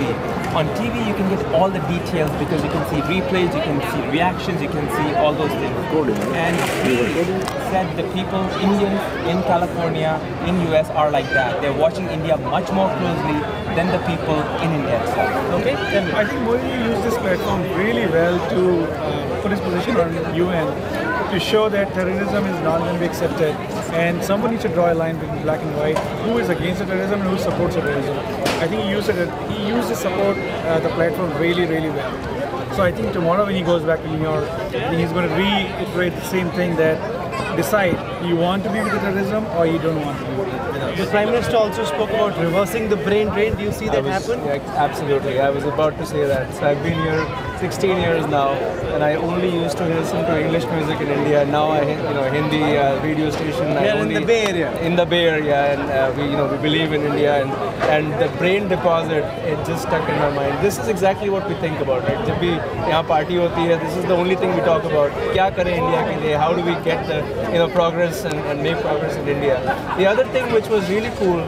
TV. On TV, you can get all the details because you can see replays, you can see reactions, you can see all those things. And he said the people, Indians in California, in US are like that. They're watching India much more closely than the people in India itself. Okay, I think Modi used this platform really well to uh, put his position on UN to show that terrorism is not going to be accepted and someone needs to draw a line between black and white who is against terrorism and who supports terrorism. I think he used it, he used to support uh, the platform really, really well. So I think tomorrow when he goes back to New York, he's going to reiterate the same thing that decide you want to be with terrorism or you don't want to be with it. The Prime Minister also spoke about reversing the brain drain. Do you see that was, happen? Yeah, absolutely. I was about to say that. So I've been here 16 years now, and I only used to listen to English music in India. Now I, you know, Hindi uh, radio station. I Here in only, the Bay Area. In the Bay Area, and uh, we, you know, we believe in India, and and the brain deposit, it just stuck in my mind. This is exactly what we think about, right? जब भी यहाँ party होती है, this is the only thing we talk about. क्या करें India के लिए? How do we get the, you know, progress and, and make progress in India? The other thing which was really cool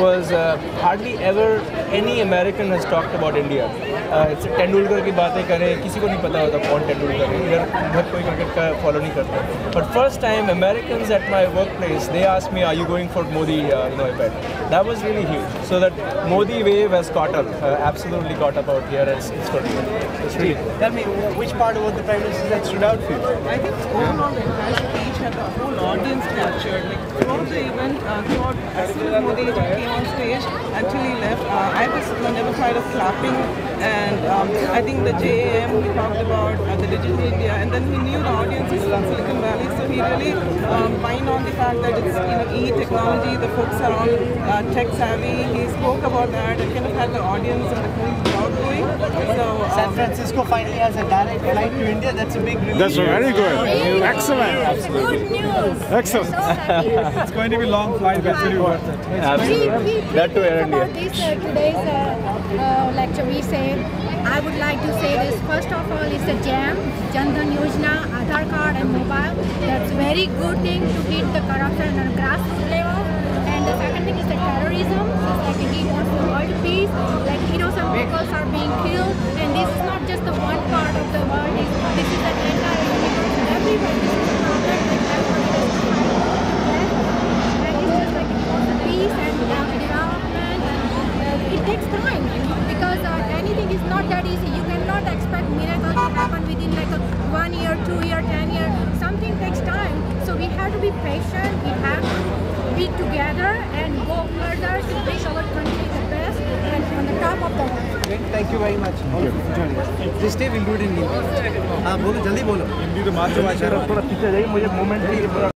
was uh, hardly ever any American has talked about India. Uh, it's Tendulkar की बातें करें किसी को नहीं पता होता कौन तेंदुलकर है इधर इधर कोई क्रिकेट का फॉलो नहीं करता but first time American at my work place they ask me are you going for Modi you know event that was really huge so that Modi wave has caught up uh, absolutely caught up out here it's, it's good it's really Tell me, which part of what the Prime Minister said stood out for you? I think overall the entire speech had the whole audience captured. Like throughout the event, uh, throughout as soon as Modi came on stage until he left, uh, I was never tired of clapping. and um, I think the JAM we talked about uh, the digital India, and then he knew the audience is from Silicon Valley, so he really um, pined on the fact that it's you know e-technology, the folks are all uh, tech savvy. He spoke about that and kind of had the audience and the whole crowd going. So San um, Francisco finally has a direct flight to India. That's a big relief. That's very good. Really? Excellent. Good news. Excellent. So. It's going to be long flight, but it's really worth it. we, absolutely we, we that to Air India about this uh, today's uh, uh, lecture. We say, I would like to say this. First of all, is a JAM, Jan Dhan Yojana, Aadhaar card and mobile. That's very good thing to beat the corruption on grassroots level. And the second thing is the within like a one year two year ten year something takes time so we have to be patient we have to be together and go further to make our country the best and on the top of the world Great. Thank you very much all of you for joining us. This day we'll do it in Hindi. हाँ बोलो जल्दी बोलो हिंदी तो मातृभाषा है थोड़ा पीछे जाइए मुझे मोमेंट